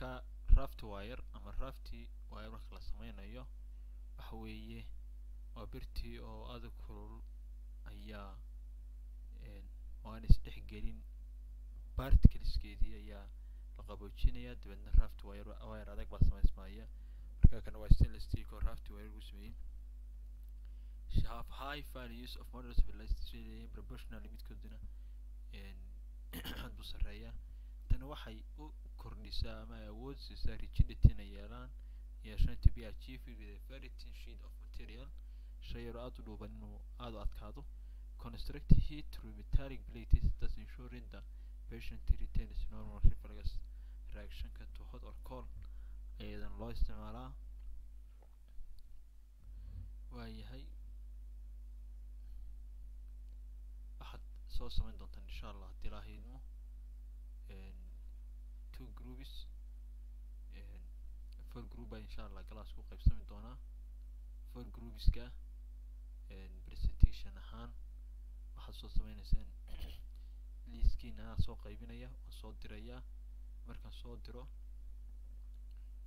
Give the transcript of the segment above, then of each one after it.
marka raft wire ama rafti wire marka la sameynayo waxa weeye waa birtii oo adag kulul ayaa waan isdhexgelin. Particleskeedii ayaa la qaboojinaya dabeedna raft wire adag baa samaysmaya marka kana waa stainless steel oo raft wire lagu sameeyey. Have high values of proportional midkooduna aad buu sarreeyaa tani waxay u kordhisaa ama awood siisaa rigidity inay yeelaan yeeshaan to be achieved with a very thin sheet of material. Shay yaro aada u dhuuban inuu aada u adkaado. Construct heat through metallic plates thus ensuring the patient retains normal reflex reactionka to hot or cold. Ayadan loo isticmaalaa. Waayahay. Waxaad soo samayn doontaan insha allah haddii ilaaha groups four group baa insha allah galaas ku qaybsami doonaa. Four groupska presentation ahaan. Waxaad soo sameyneysaan liiskiina anaa soo qaybinaya waan soo dirayaa markaan soo diro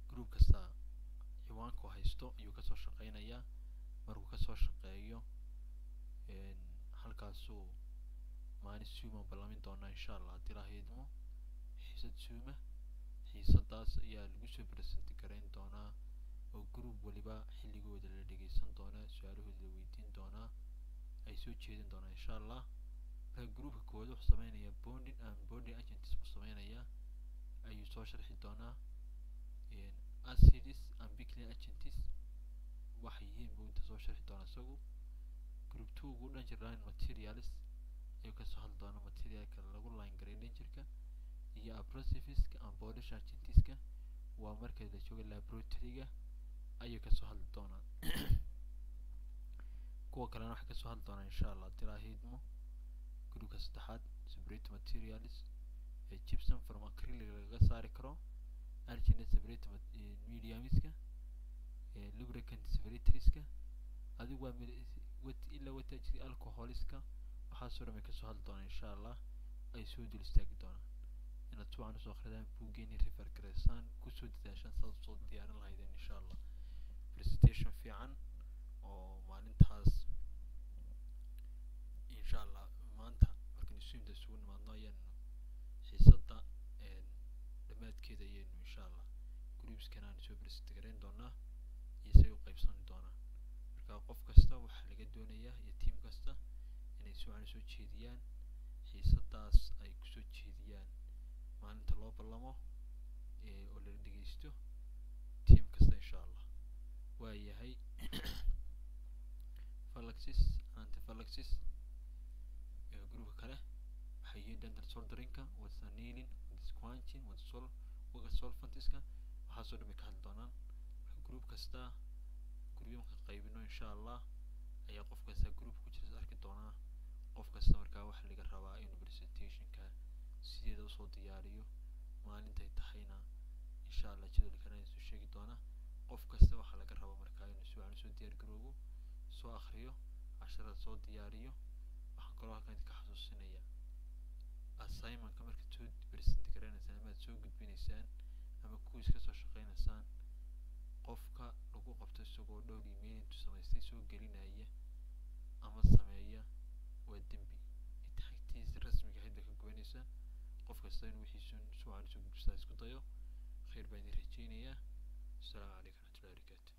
group kasta ciwaanku haysto ayuu ka soo shaqeynayaa markuu ka soo shaqeeyo halkaasuu maalin suuma ballamin doonaa insha allah. Haddii ilaaha idmo xiisad suuma xiisadaas ayaa lagu soo presenti garayn doonaa oo group waliba xilligooda la dhegeysan doonaa su'aalahooda la weydiin doonaa ay soo jeedin doonaa insha allah. Marka groupka koowaad wuxuu sameynayaa bonding and bonding agents buu sameynayaa ayuu soo sharxi doonaa. Acids and biclin agents waxay yihiin buu inta soo sharxi doonaa isagu. Group two ugu dhan jiraan materials ayuu ka soo hadli doonaa materialka lagu line garay dhanjirka iyo abrasifiska and polish agentska waa marka la jooga laboratoryga ayay ka soo hadli doonaan kuwa kalena waxay ka soo hadli doonaan insha allah haddii ilaaha idmo groupka saddexaad separate materials ee gypsum from acrylic lagaga saari karo argent separate mediumska lubricant separatorska adigu waa ilaa watajiri alcoholiska waxaasoo dhan bay ka soo hadli doonaan insha allah ay soo dul istaagi doonaan inaad suwacan u soo akridaan buuggeeni refer garaysaan ku soo dadaashaan saad u soo diyaarin lahaydeen insha allah presentation fiican oo maalintaas insha allah maanta markaynu suimda isugu nimaadno ayaanu xiisada dhammaadkeeda ayaynu insha allah groupskana aanu soo present doonaa iyo say u qaybsani doonaan marka qof kasta waxaa laga doonayaa iyo tiam kasta. Inay suwacan u soo jeediyaan xiisadaas ay ku soo jeediyaan maalinta loo ballamo oo lala dhegeysto tiam kasta insha allah waa yahay falaxis antifalaxis groupka kale waxay yihiin dental solderinka with annealing with squanching with sol waga solfantiska waxaasoo dhan bay ka hadli doonaan. Group kasta guryo marka qaybino insha allah ayaa qof kasta group ku jira arki doonaa. Qof kasta markaa waxa laga rabaa inuu presentationka sideeda u soo diyaariyo maalintay tahayna insha allah jadwalkana soo sheegi doona qof kasta waxaa laga rabaa markaa inuu si wacan u soo diyaar garoobo soo akriyo casharada soo diyaariyo waxaan kaloo halkan idinka xasuusinaya assignmentka markaad soo present garanaysaan ama soo gudbinaysaan ama kuwiis ka soo shaqeynaysaan qofka lagu qabto isagoo dhowr email intuu samaystay soo gelinaya ama sameeya waa dembi imtixaantiisa rasmiga ahayd bay ka goynaysaa qof kasta in wixiisu si wacan u soo gudbistaa isku dayo khayr baan idin rajeynayaa asalaamu calaykum waraxmatullahi wabarakaatu